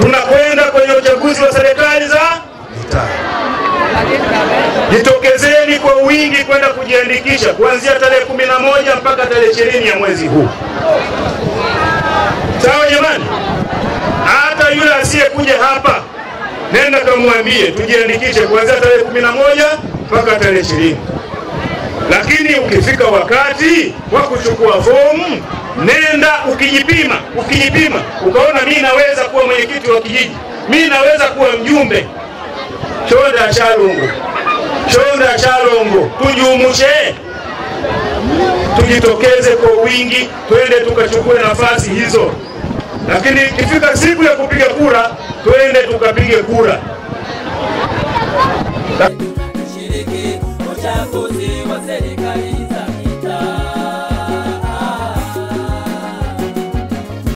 tunakwenda kwenye uchaguzi wa serikali za mitaa. Jitokezeni kwa wingi kwenda kujiandikisha kuanzia tarehe kumi na moja mpaka tarehe ishirini ya mwezi huu. Sawa jamani? Hata yule asiyekuja hapa, nenda kamwambie tujiandikishe kuanzia tarehe kumi na moja mpaka tarehe ishirini. Lakini ukifika wakati wa kuchukua fomu, nenda ukijipima, ukijipima ukaona mi naweza kuwa mwenyekiti wa kijiji, mi naweza kuwa mjumbe, chonda Shalongo, chonda Shalongo, tujumushe, tujitokeze kwa wingi, twende tukachukue nafasi hizo. Lakini ikifika siku ya kupiga kura, twende tukapige kura.